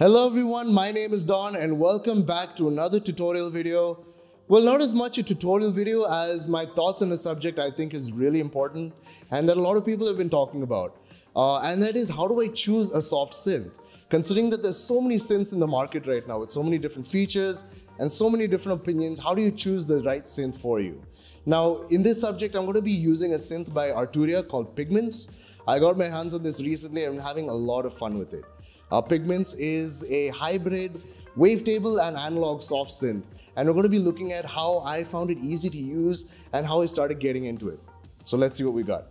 Hello everyone, my name is Don and welcome back to another tutorial video. Well, not as much a tutorial video as my thoughts on a subject I think is really important and that a lot of people have been talking about. Uh, and that is how do I choose a soft synth? Considering that there's so many synths in the market right now with so many different features and so many different opinions, how do you choose the right synth for you? Now, in this subject, I'm going to be using a synth by Arturia called Pigments. I got my hands on this recently and I'm having a lot of fun with it. Uh, Pigments is a hybrid wavetable and analog soft synth. And we're going to be looking at how I found it easy to use and how I started getting into it. So let's see what we got.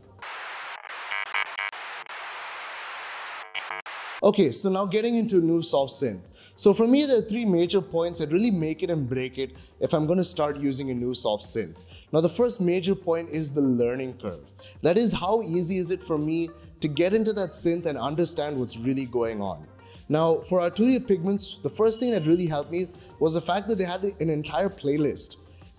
Okay, so now getting into new soft synth. So for me, there are three major points that really make it and break it if I'm going to start using a new soft synth. Now, the first major point is the learning curve. That is, how easy is it for me to get into that synth and understand what's really going on. Now, for Arturia Pigments, the first thing that really helped me was the fact that they had an entire playlist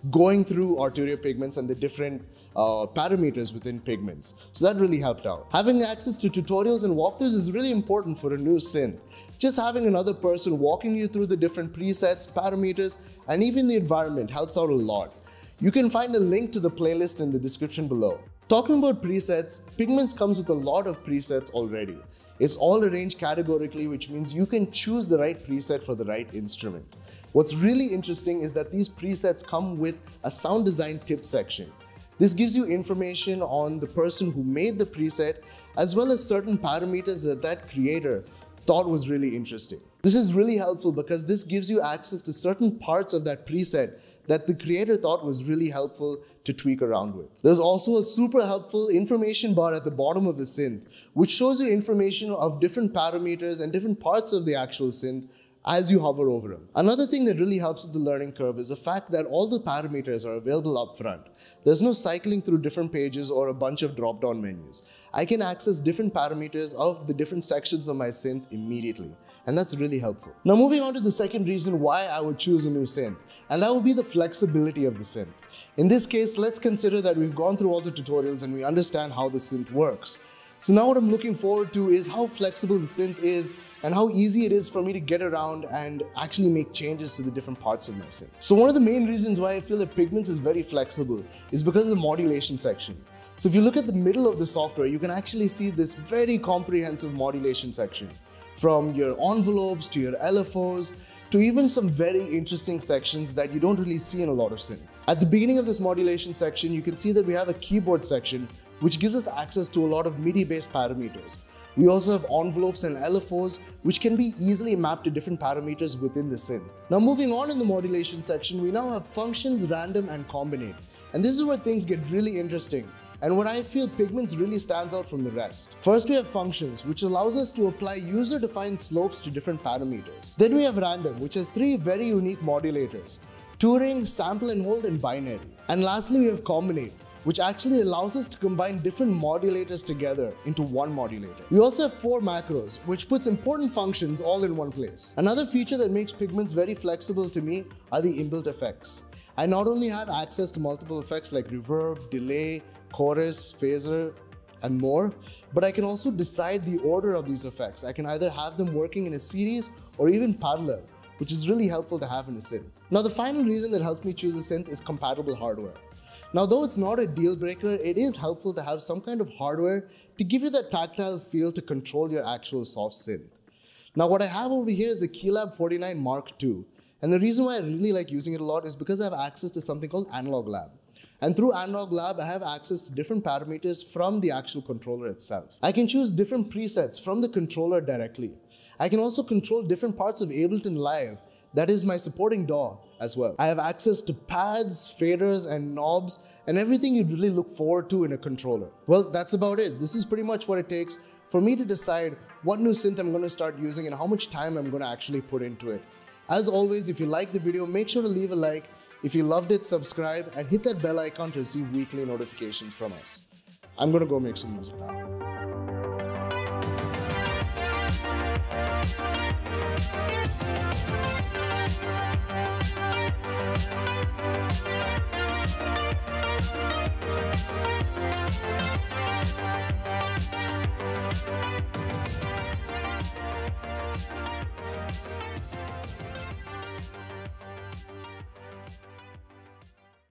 going through Arturia Pigments and the different uh, parameters within pigments. So that really helped out. Having access to tutorials and walkthroughs is really important for a new synth. Just having another person walking you through the different presets, parameters, and even the environment helps out a lot. You can find a link to the playlist in the description below. Talking about presets, Pigments comes with a lot of presets already. It's all arranged categorically, which means you can choose the right preset for the right instrument. What's really interesting is that these presets come with a sound design tip section. This gives you information on the person who made the preset, as well as certain parameters that that creator thought was really interesting. This is really helpful because this gives you access to certain parts of that preset that the creator thought was really helpful to tweak around with. There's also a super helpful information bar at the bottom of the synth, which shows you information of different parameters and different parts of the actual synth as you hover over them. Another thing that really helps with the learning curve is the fact that all the parameters are available up front. There's no cycling through different pages or a bunch of drop-down menus. I can access different parameters of the different sections of my synth immediately, and that's really helpful. Now moving on to the second reason why I would choose a new synth, and that would be the flexibility of the synth. In this case, let's consider that we've gone through all the tutorials and we understand how the synth works. So now what I'm looking forward to is how flexible the synth is and how easy it is for me to get around and actually make changes to the different parts of my synth. So one of the main reasons why I feel that Pigments is very flexible is because of the modulation section. So if you look at the middle of the software, you can actually see this very comprehensive modulation section from your envelopes to your LFOs to even some very interesting sections that you don't really see in a lot of synths. At the beginning of this modulation section, you can see that we have a keyboard section which gives us access to a lot of MIDI-based parameters. We also have envelopes and LFOs, which can be easily mapped to different parameters within the synth. Now moving on in the modulation section, we now have functions, random, and combinate. And this is where things get really interesting and what I feel Pigments really stands out from the rest. First we have functions, which allows us to apply user-defined slopes to different parameters. Then we have random, which has three very unique modulators, Turing, sample and hold, and binary. And lastly we have combinate, which actually allows us to combine different modulators together into one modulator. We also have four macros, which puts important functions all in one place. Another feature that makes Pigments very flexible to me are the inbuilt effects. I not only have access to multiple effects like reverb, delay, chorus, phaser, and more, but I can also decide the order of these effects. I can either have them working in a series or even parallel, which is really helpful to have in a synth. Now, the final reason that helps me choose a synth is compatible hardware. Now, though it's not a deal breaker, it is helpful to have some kind of hardware to give you that tactile feel to control your actual soft synth. Now, what I have over here is a Keylab 49 Mark II. And the reason why I really like using it a lot is because I have access to something called Analog Lab. And through Analog Lab, I have access to different parameters from the actual controller itself. I can choose different presets from the controller directly. I can also control different parts of Ableton Live that is my supporting DAW as well. I have access to pads, faders, and knobs, and everything you'd really look forward to in a controller. Well, that's about it. This is pretty much what it takes for me to decide what new synth I'm going to start using and how much time I'm going to actually put into it. As always, if you liked the video, make sure to leave a like. If you loved it, subscribe and hit that bell icon to receive weekly notifications from us. I'm going to go make some music now. We'll be right back.